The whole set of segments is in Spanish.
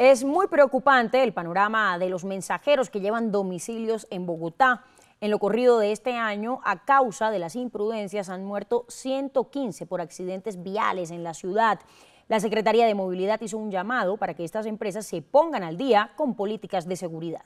Es muy preocupante el panorama de los mensajeros que llevan domicilios en Bogotá. En lo corrido de este año, a causa de las imprudencias, han muerto 115 por accidentes viales en la ciudad. La Secretaría de Movilidad hizo un llamado para que estas empresas se pongan al día con políticas de seguridad.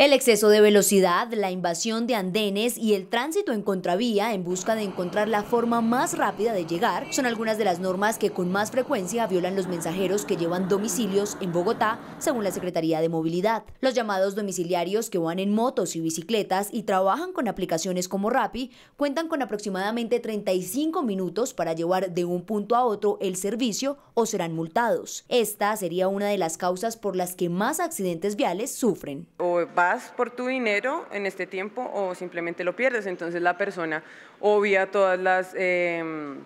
El exceso de velocidad, la invasión de andenes y el tránsito en contravía en busca de encontrar la forma más rápida de llegar son algunas de las normas que con más frecuencia violan los mensajeros que llevan domicilios en Bogotá, según la Secretaría de Movilidad. Los llamados domiciliarios que van en motos y bicicletas y trabajan con aplicaciones como Rappi cuentan con aproximadamente 35 minutos para llevar de un punto a otro el servicio o serán multados. Esta sería una de las causas por las que más accidentes viales sufren por tu dinero en este tiempo o simplemente lo pierdes. Entonces la persona obvia todas las em,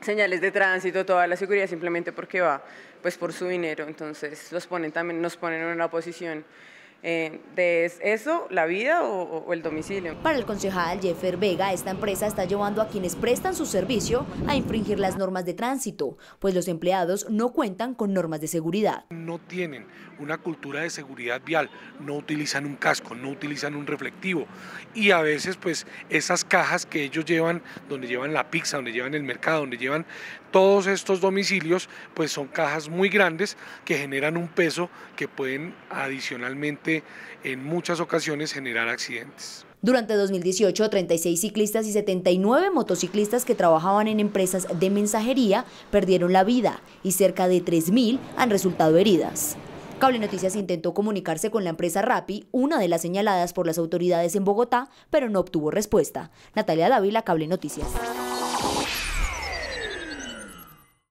señales de tránsito, toda la seguridad simplemente porque va pues por su dinero. Entonces los ponen también, nos ponen en una posición eh, de eso, la vida o, el domicilio. Para el concejal Jeffer Vega, esta empresa está llevando a quienes prestan su servicio a infringir las normas de tránsito, pues los empleados no cuentan con normas de seguridad. No tienen una cultura de seguridad vial, no utilizan un casco, no utilizan un reflectivo y a veces pues esas cajas que ellos llevan, donde llevan la pizza, donde llevan el mercado, donde llevan todos estos domicilios, pues son cajas muy grandes que generan un peso que pueden adicionalmente en muchas ocasiones generar accidentes. Durante 2018, 36 ciclistas y 79 motociclistas que trabajaban en empresas de mensajería perdieron la vida y cerca de 3.000 han resultado heridas. Cable Noticias intentó comunicarse con la empresa Rappi, una de las señaladas por las autoridades en Bogotá, pero no obtuvo respuesta. Natalia Dávila, Cable Noticias.